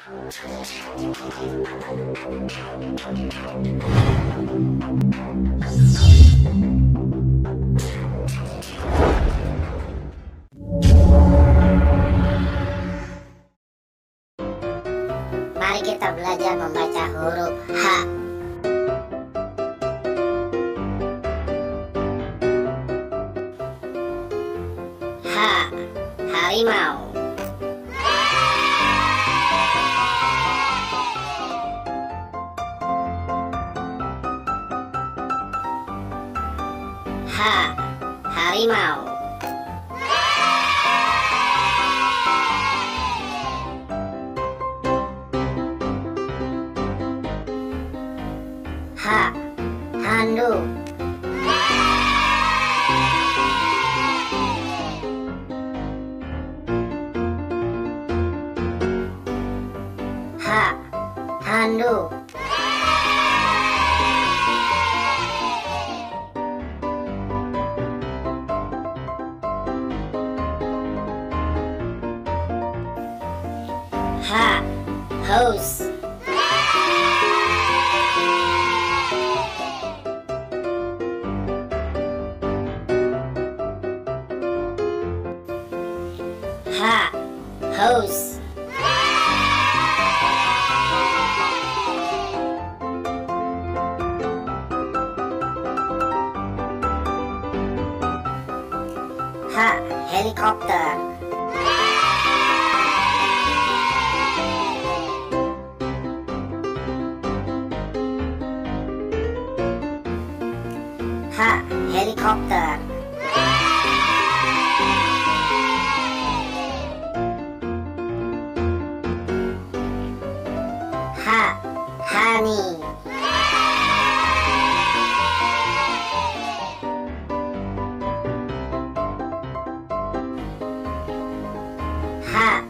Mari kita belajar membaca huruf H. H. Harimau. H. Harimau. H. Handuk. H. Handuk. H. Hose. H. Hose. H. Helikopter. Helikopter. H. Honey. H.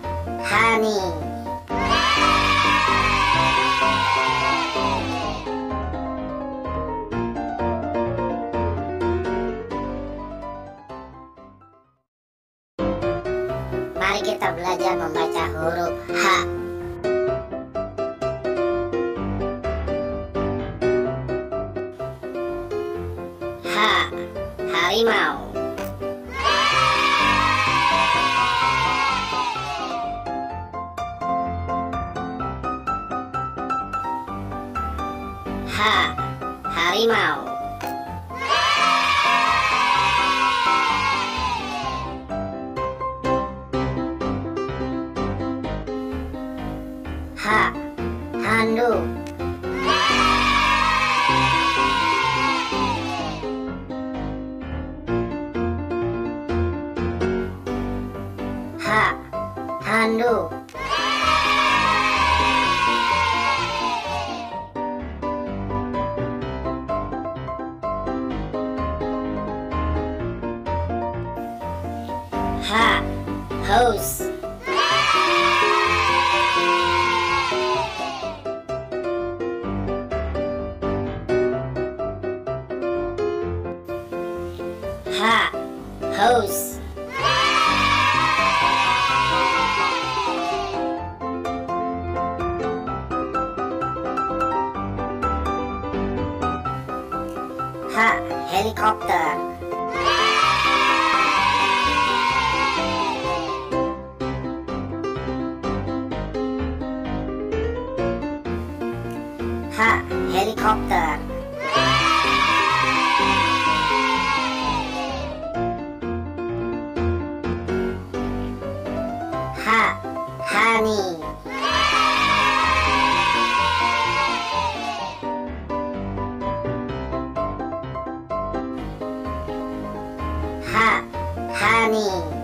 Honey. Mari kita belajar membaca huruf H. H. Harimau. H. Harimau. Handuk. H. Handuk. H. Hose. H. Hose. H. Helikopter. H. Helikopter. Honey. H. Honey.